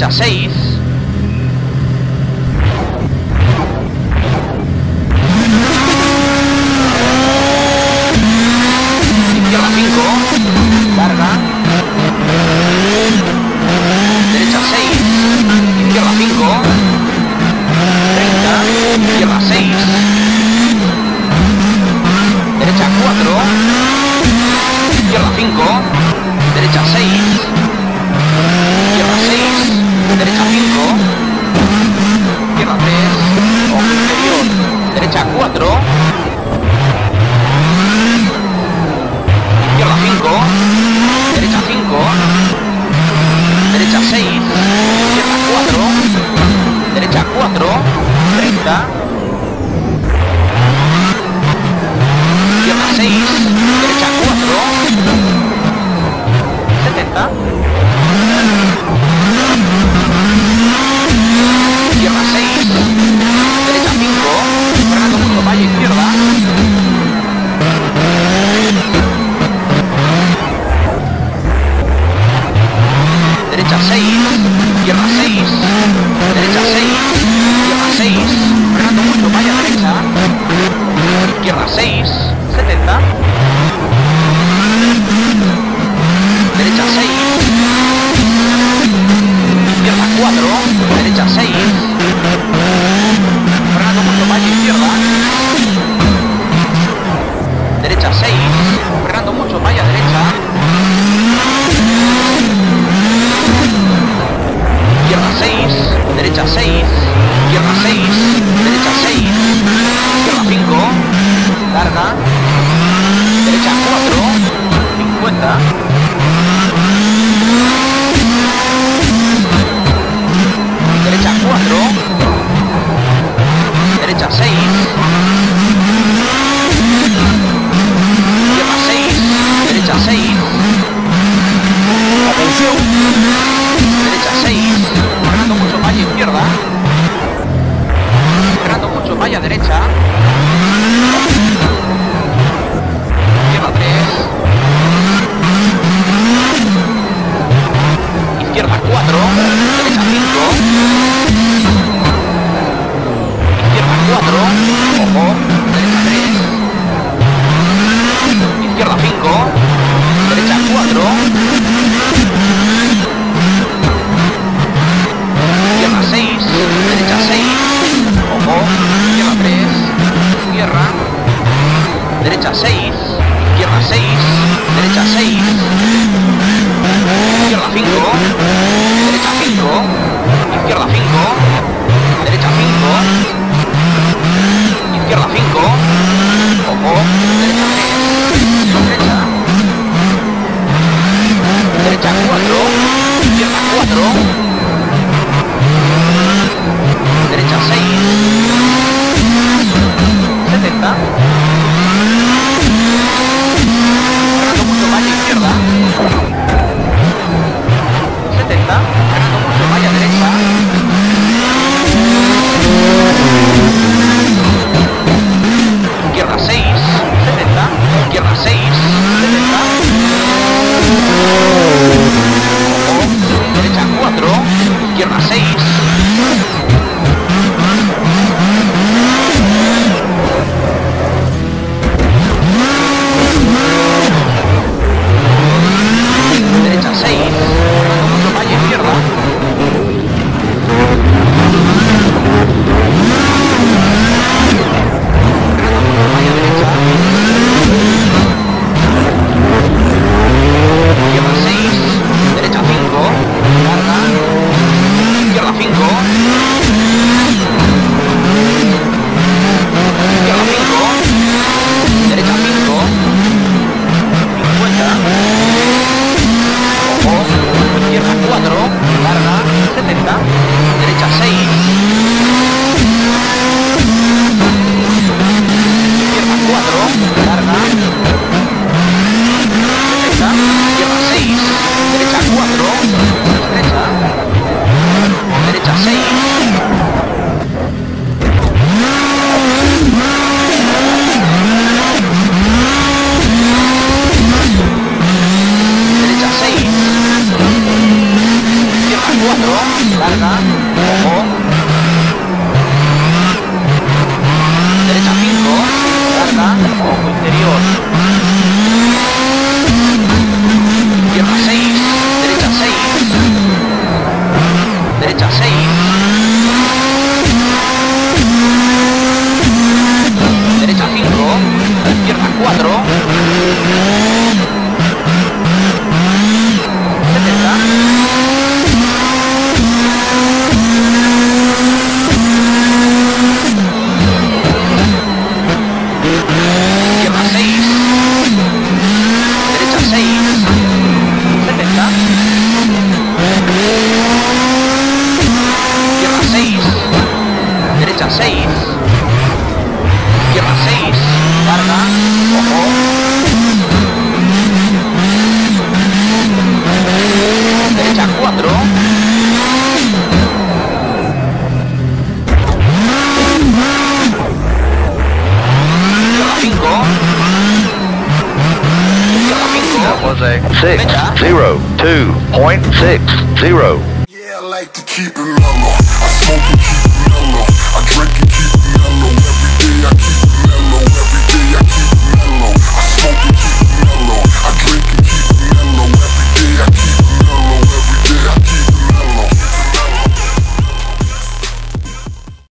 fecha 6 fecha 4. derecha 6, izquierda 6, derecha 6, izquierda 6, frenando mucho, vaya derecha, izquierda 6, 70. izquierda, derecha 4, 50. Derecha 4. derecha 5, izquierda 5, derecha 5, izquierda 5, ojo, derecha 3, derecha, derecha 4, izquierda 4, derecha 6, 70, Jose. Six zero two point six zero. Yeah, I like to keep it normal. I smoke and keep